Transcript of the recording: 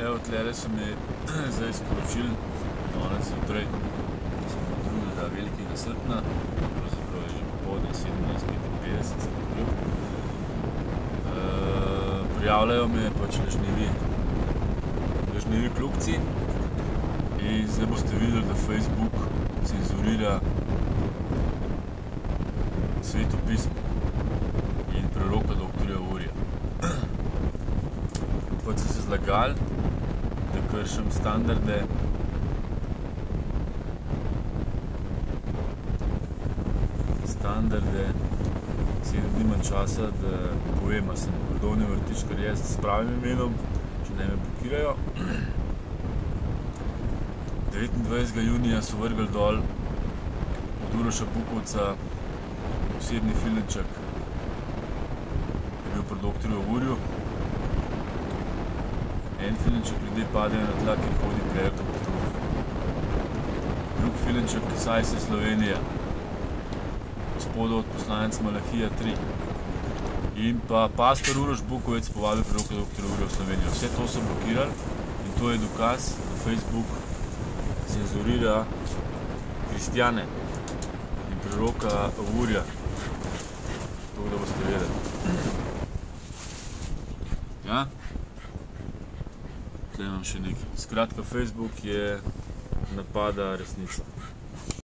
Evo, tlele so mi zdaj sporočili, danes zjutraj, smo drugega velikega srpna, pravzaprav je že popoldne 17.55, sem pokril. Prijavljajo me pač lažnivi, lažnivi kljubci in zdaj boste videli, da Facebook cenzurira svetopism in preroka doktorja Urija. Pač so se zlagali, da kršim standarde standarde dni imam časa, da povem, a sem Gordoni Vrtičkar jaz s pravim imenom, če ne me blokirajo. 29. junija so vrgli dol od Uroša Bukovca osebni filmček, ki je bil pri doktorju Urju. En filmček ljudje padejo na tla, kjer hodi Prejeto Petruh. Drug filmček, Saj se Slovenija, gospodov od poslanec Malahija 3. In pa pastor Uroš Bukovec povabil preroka doktorja Urja v Slovenijo. Vse to so blokirali in to je dokaz, da Facebook cenzurira kristjane in preroka Urja. To, da boste vedeli. Ja? Tle imam še nekaj. Skratka, Facebook je napada resnico.